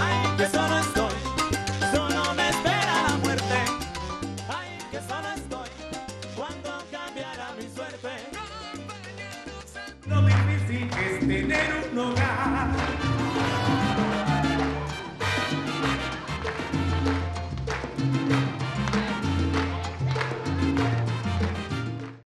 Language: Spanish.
Ay, que solo estoy, solo me espera la muerte. Ay, que solo estoy, cuando cambiará mi suerte. Lo difícil es tener un hogar.